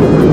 you.